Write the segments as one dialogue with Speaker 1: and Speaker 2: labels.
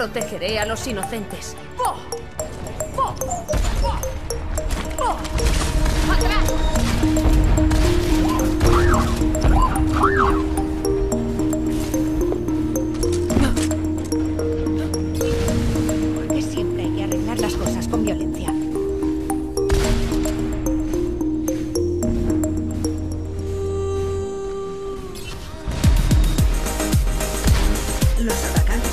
Speaker 1: Protegeré a los inocentes.
Speaker 2: Porque siempre hay que arreglar las cosas con violencia.
Speaker 3: Los atacantes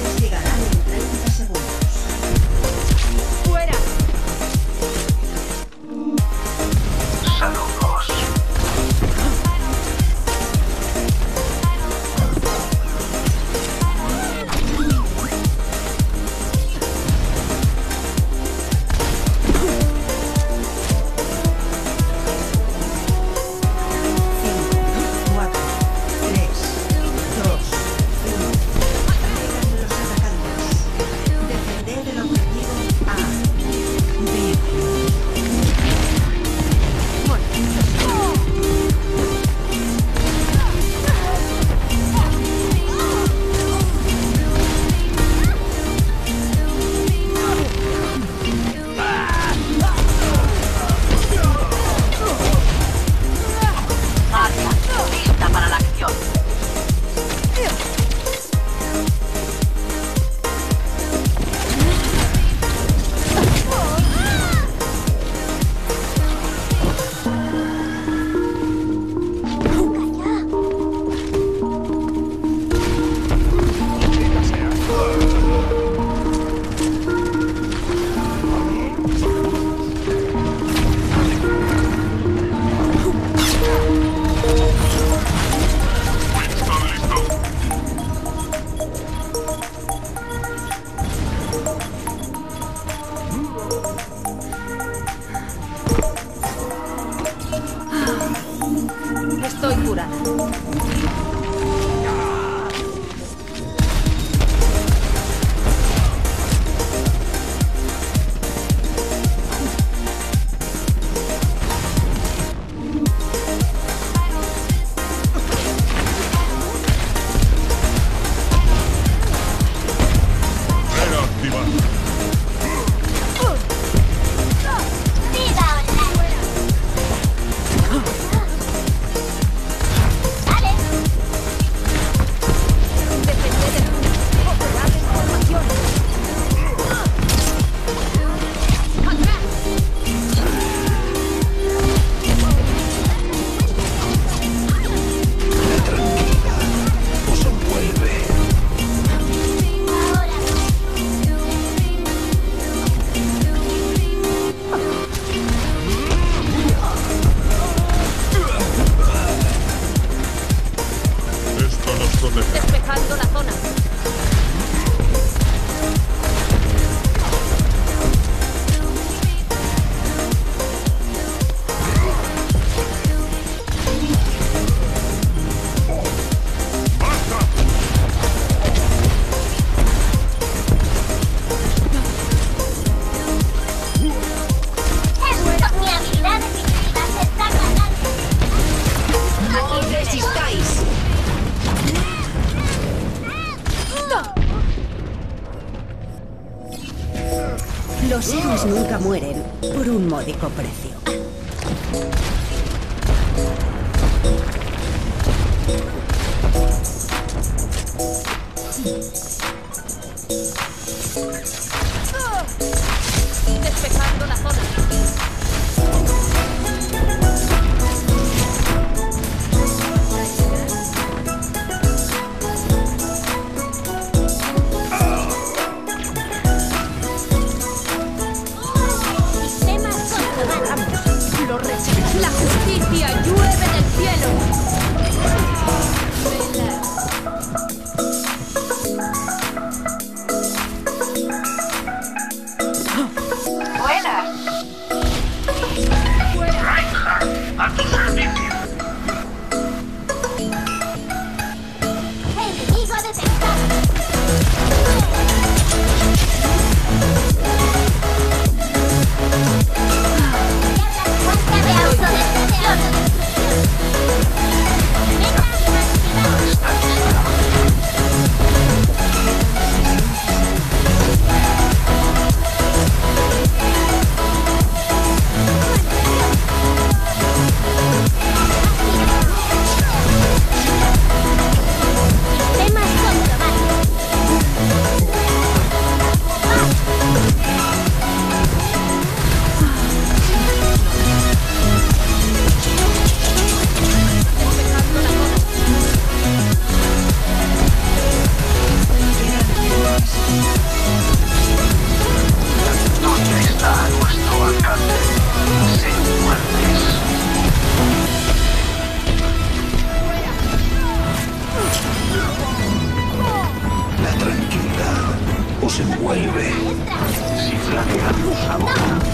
Speaker 1: Estoy curada.
Speaker 2: Los héroes nunca mueren por un módico precio.
Speaker 3: 那。